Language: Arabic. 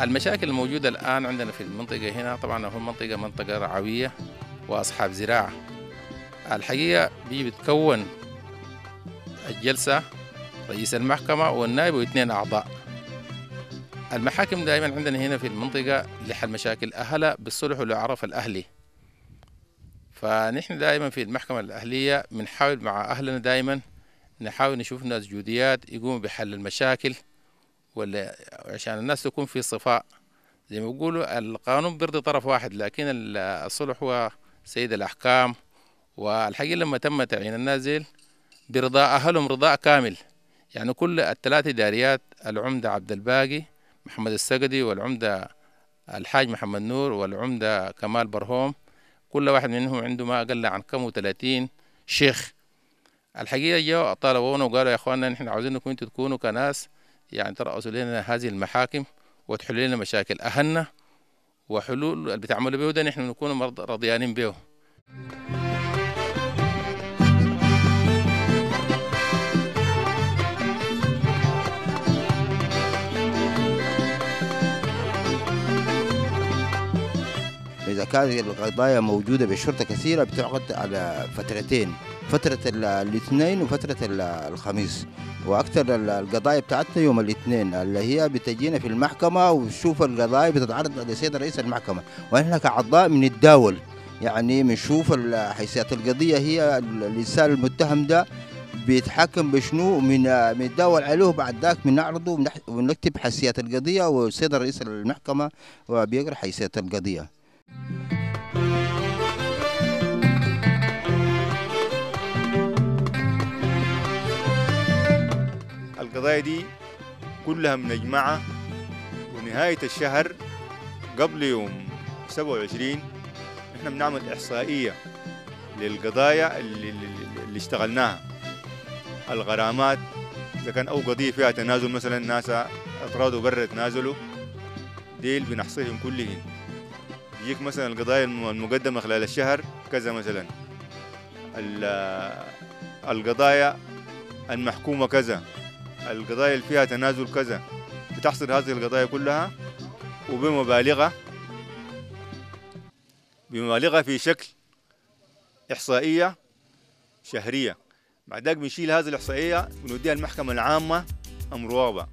المشاكل الموجودة الآن عندنا في المنطقة هنا طبعا هو المنطقة منطقة رعوية وأصحاب زراعة. الحقيقة بيجي بتكون الجلسة رئيس المحكمة والنائب واثنين أعضاء. المحاكم دائما عندنا هنا في المنطقة لحل مشاكل أهلها بالصلح والعرف الأهلي. فنحن دائما في المحكمة الأهلية بنحاول مع أهلنا دائما نحاول نشوف ناس جوديات يقوموا بحل المشاكل. ولا عشان الناس تكون في صفاء. زي ما بيقولوا القانون بيرضي طرف واحد لكن الصلح هو سيد الأحكام. والحقيقة لما تم تعيين الناس ديل برضاء أهلهم رضاء كامل. يعني كل الثلاث إداريات العمدة عبد الباقي محمد السقدي والعمدة الحاج محمد نور والعمدة كمال برهوم كل واحد منهم عنده ما أقل عن كم وثلاثين شيخ. الحقيقة جو طالبونا وقالوا يا أخواننا نحن عاوزينكم أنتم تكونوا كناس يعني ترأسوا لنا هذه المحاكم وتحلوا لنا مشاكل أهلنا وحلول اللي بتعملوا به ده نحن نكون رضيانين به إذا كانت القضايا موجودة بالشرطة كثيرة بتعقد على فترتين فترة الاثنين وفترة الخميس. وأكثر القضايا بتاعتنا يوم الاثنين اللي هي بتجينا في المحكمة وشوف القضايا بتتعرض لسيد رئيس المحكمة. ونحن كأعضاء بنتداول يعني بنشوف حيثيات القضية هي الإنسان المتهم ده بيتحكم بشنو من بنتداول عليه بعد ذاك بنعرضه ونكتب حيثيات القضية والسيد رئيس المحكمة وبيقرأ حيثيات القضية. القضايا دي كلها منجمعة ونهاية الشهر قبل يوم 27 إحنا بنعمل إحصائية للقضايا اللي, اللي اشتغلناها. الغرامات إذا كان أو قضية فيها تنازل مثلا ناس أطرادوا برا تنازلوا ديل بنحصيهم كلهم يجيك مثلا القضايا المقدمة خلال الشهر كذا مثلا. القضايا المحكومة كذا. القضايا اللي فيها تنازل كذا. بتحصل هذه القضايا كلها وبمبالغة بمبالغة في شكل إحصائية شهرية. بعد ذاك بنشيل هذه الإحصائية ونوديها المحكمة العامة أمروابة